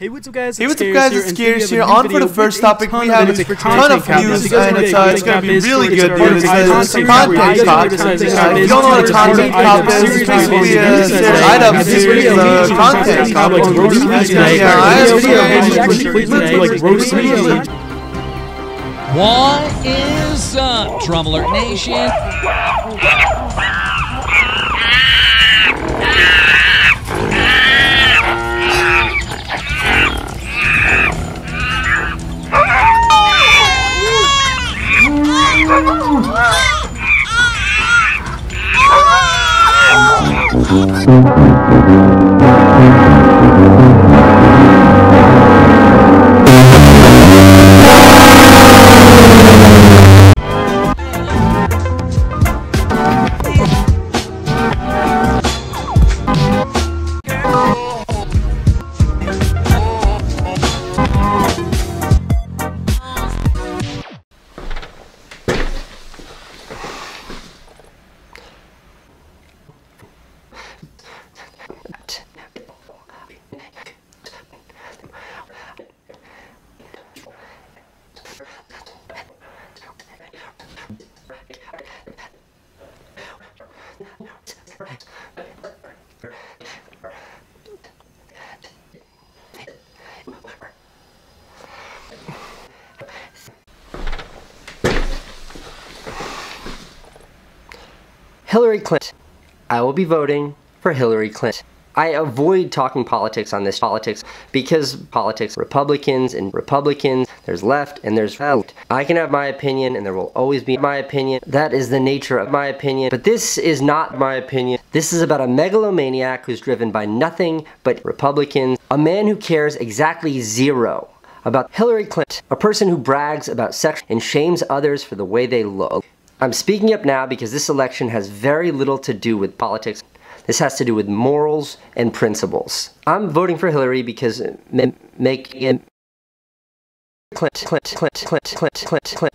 Hey, what's up, guys? Hey, what's up, guys? It's Scarce here. On for the first topic, we have a ton of views, and it's, uh, it's gonna be really good because it's a content cop. If you don't know what a content cop is, it's basically a item series of content cop. Yeah, I have What is up, DramaAlert Nation? Thank you. Hillary Clinton. I will be voting for Hillary Clinton. I avoid talking politics on this politics because politics, Republicans and Republicans, there's left and there's right. I can have my opinion and there will always be my opinion. That is the nature of my opinion. But this is not my opinion. This is about a megalomaniac who's driven by nothing but Republicans. A man who cares exactly zero about Hillary Clinton. A person who brags about sex and shames others for the way they look. I'm speaking up now because this election has very little to do with politics. This has to do with morals and principles. I'm voting for Hillary because make Clint, Clint, Clint, Clint, Clint, Clint,